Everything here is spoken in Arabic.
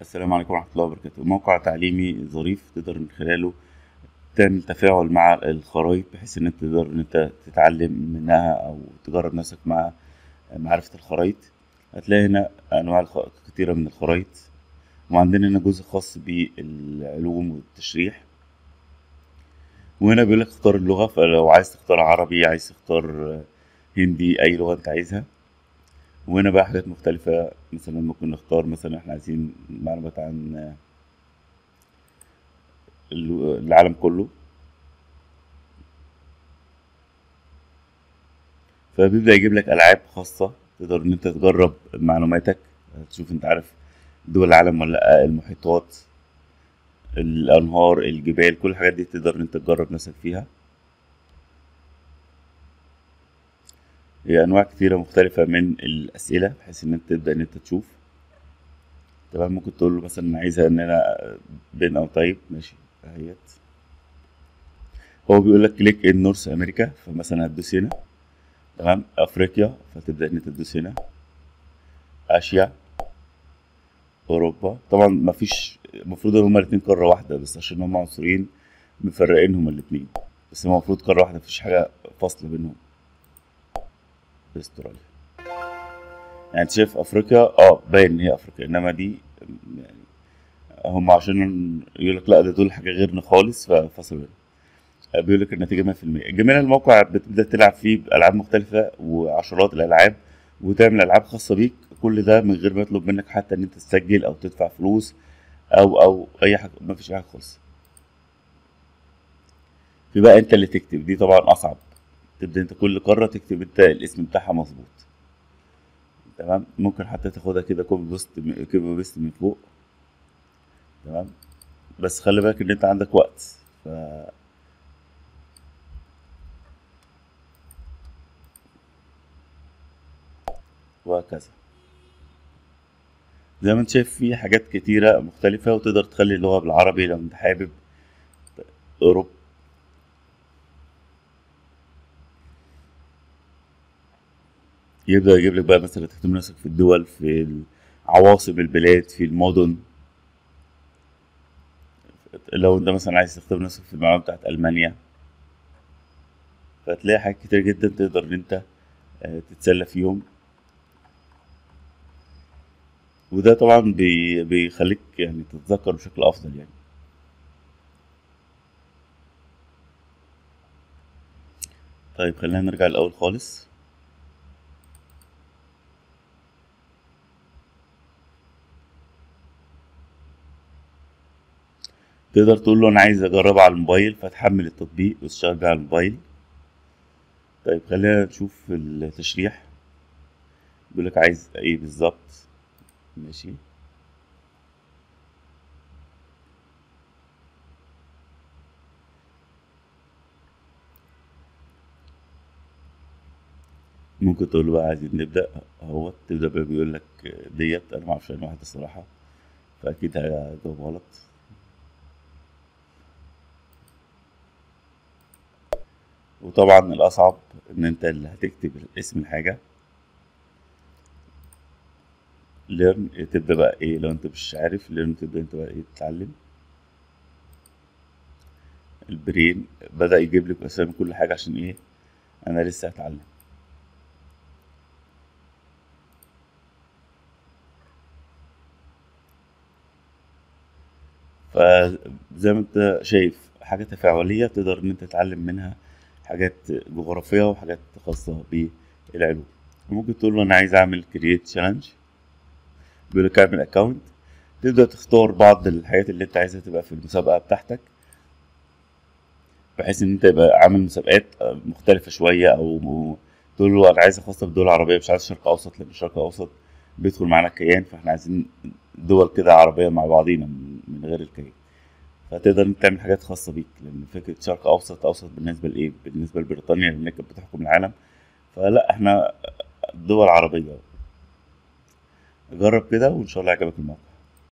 السلام عليكم ورحمة الله وبركاته. موقع تعليمي ظريف تقدر من خلاله تعمل تفاعل مع الخرائط بحيث إن أنت تقدر إن أنت تتعلم منها أو تجرب نفسك مع معرفة الخرائط هتلاقي هنا أنواع كتيرة من الخرائط وعندنا هنا جزء خاص بالعلوم والتشريح. وهنا بيقولك اختار اللغة فلو عايز تختار عربي عايز تختار هندي أي لغة أنت عايزها. وهنا بقى حاجات مختلفة. مثلا ممكن نختار مثلا إحنا عايزين معلومات عن ال- العالم كله. فبيبدأ يجيب لك ألعاب خاصة تقدر إن أنت تجرب معلوماتك. تشوف أنت عارف دول العالم ولا لأ المحيطات الأنهار الجبال كل الحاجات دي تقدر إن أنت تجرب نفسك فيها. هي أنواع كتيرة مختلفة من الأسئلة بحيث إن أنت تبدأ إن أنت تشوف. تمام ممكن تقول له مثلا أنا عايزها إن أنا بين أو طيب ماشي أهيت. هو بيقول لك كليك إن نورث أمريكا فمثلا هتدوس هنا. تمام أفريقيا فتبدأ إن أنت تدوس هنا. آسيا أوروبا. طبعا مفيش المفروض إن هما الاتنين قارة واحدة بس عشان هما عنصريين مفرقينهم الاتنين. بس المفروض قارة واحدة مفيش حاجة فاصلة بينهم. استراليا يعني انت شايف أفريقيا؟ آه باين إن هي أفريقيا إنما دي يعني هم عشان يقول لك لا ده دول حاجة غيرنا خالص ففصل بينهم بيقول لك النتيجة 100% جميل الموقع بتبدا تلعب فيه بألعاب مختلفة وعشرات الألعاب وتعمل ألعاب خاصة بيك. كل ده من غير ما يطلب منك حتى إن أنت تسجل أو تدفع فلوس أو أو أي حاجة ما فيش حاجة خالص. في بقى أنت اللي تكتب. دي طبعا أصعب. تبدأ أنت كل قارة تكتب انت الاسم بتاعها مظبوط. تمام؟ ممكن حتى تاخدها كده copy post copy paste من فوق. تمام؟ بس خلي بالك إن أنت عندك وقت. ف وهكذا. زي ما أنت شايف في حاجات كتيرة مختلفة وتقدر تخلي اللغة بالعربي لو أنت حابب. اوروبا يبدأ يجيب لك بقى مثلا تكتب نفسك في الدول في عواصم البلاد في المدن. لو انت مثلا عايز تختبر نفسك في المعلومة بتاعت ألمانيا. فهتلاقي حاجات كتير جدا تقدر إن انت آه، تتسلى فيهم. وده طبعا بي بيخليك يعني تتذكر بشكل أفضل يعني. طيب خلينا نرجع الأول خالص. تقدر تقول له أنا عايز أجربها على الموبايل فتحمل التطبيق وتشتغل بيه على الموبايل. طيب خلينا نشوف التشريح. بيقولك عايز إيه بالظبط؟ ماشي. ممكن تقول بقى عايزين نبدأ اهو تبدأ بقى بيقول لك ديت أنا معرفش أنا واحدة الصراحة فأكيد هجاوب غلط. وطبعا الأصعب إن أنت اللي هتكتب اسم الحاجة. learn تبدأ بقى إيه؟ لو أنت مش عارف learn تبدأ أنت بقى إيه؟ تتعلم. البرين بدأ يجيب لك أسامي كل حاجة عشان إيه؟ أنا لسه هتعلم. فزي ما أنت شايف حاجة تفاعلية تقدر إن أنت تتعلم منها حاجات جغرافية وحاجات خاصة بالعلوم. ممكن تقول له أنا عايز أعمل create challenge بيقول لك اعمل account تبدأ تختار بعض الحاجات اللي أنت عايزها تبقى في المسابقة بتاعتك. بحيث إن أنت يبقى عامل مسابقات مختلفة شوية أو تقول له أنا عايز خاصة بالدول العربية مش عايز الشرق الاوسط لأن الشرق الاوسط بيدخل معانا الكيان فإحنا عايزين دول كده عربية مع بعضينا من غير الكيان. فتقدر انت تعمل حاجات خاصة بيك لأن فكرة شرق أوسط أوسط بالنسبة لإيه؟ بالنسبة لبريطانيا لأن كانت بتحكم العالم. فلا إحنا دول عربية. جرب كده وإن شاء الله يعجبك الموقع